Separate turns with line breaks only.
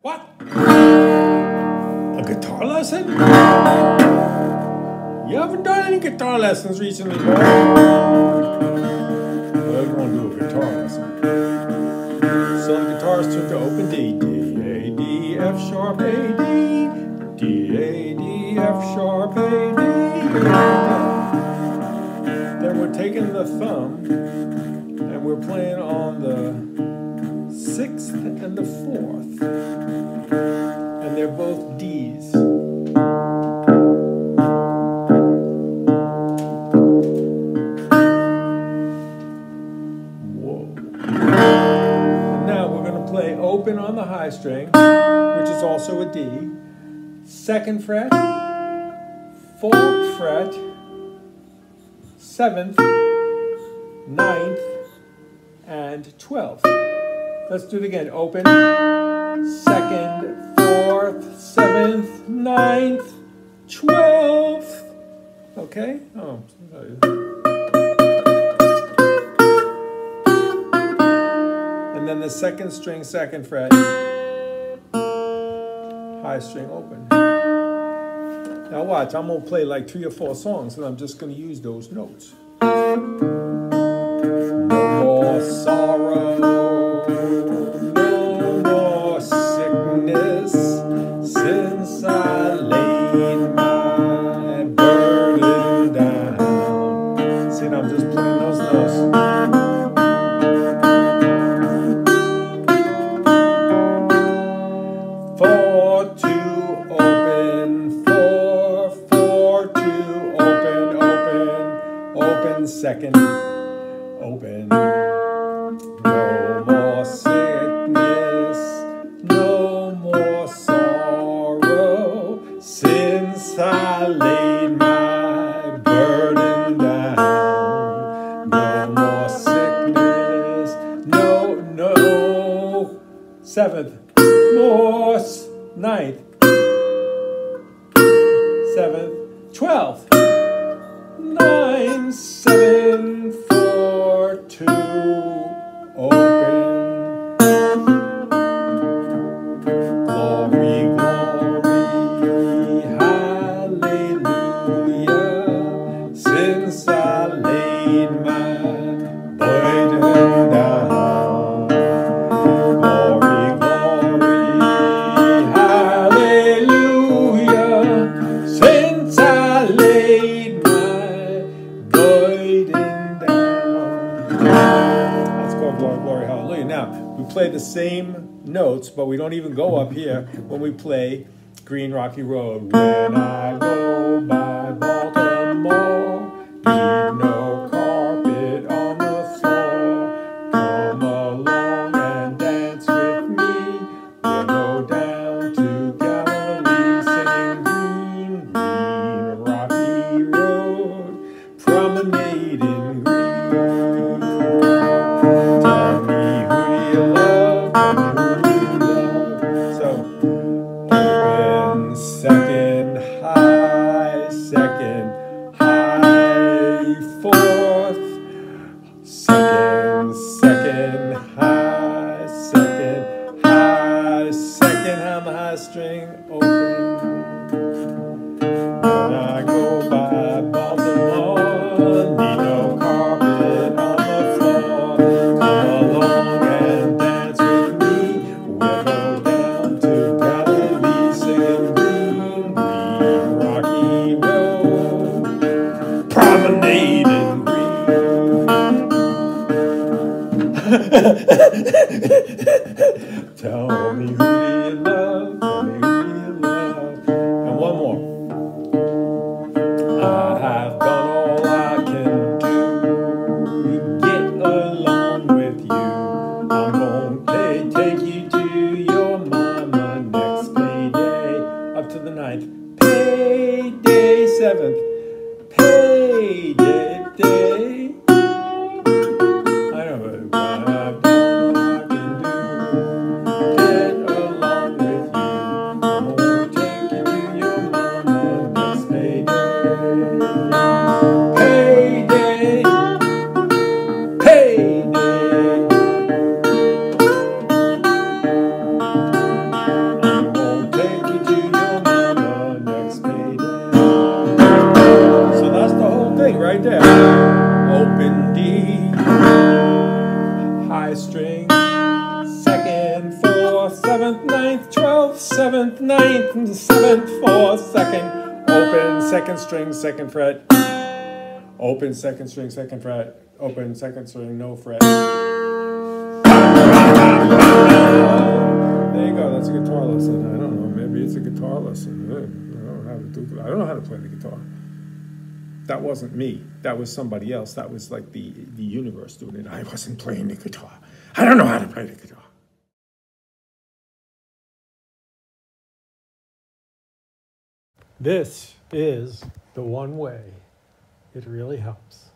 What? A guitar lesson? You haven't done any guitar lessons recently, boy. Well, we're to do a guitar lesson. So the guitarist took to open D, D, A, D, F sharp, A, D, D, A, D, F sharp, A, D. Then we're taking the thumb and we're playing on the sixth and the fourth. And they're both D's. Whoa. And now we're going to play open on the high string, which is also a D. Second fret, fourth fret, seventh, ninth, and twelfth. Let's do it again. Open, second, fourth, seventh, ninth, twelfth. Okay? Oh. And then the second string, second fret, high string open. Now watch, I'm gonna play like three or four songs and I'm just gonna use those notes. Now I'm just playing those notes. Second, open. No more sickness, no more sorrow, Seventh, more, ninth, seventh, twelfth, glory, glory, hallelujah. Now, we play the same notes, but we don't even go up here when we play Green Rocky Road. When I go by second, high, second, high, second on the high string, open. Tell me who you love? Tell me who you love? And one more. I have done all I can do to get along with you. I'm gonna take you to your mama next payday, up to the ninth. Payday seventh. Payday day. String. Second, fourth, seventh, ninth, twelfth, seventh, ninth, seventh, fourth, second. Open, second string, second fret. Open, second string, second fret. Open, second string, no fret. There you go. That's a guitar lesson. I don't know. Maybe it's a guitar lesson. I don't know how to do. I don't know how to play the guitar. That wasn't me. That was somebody else. That was like the the universe doing it. I wasn't playing the guitar. I don't know how to play the guitar. This is the one way. It really helps.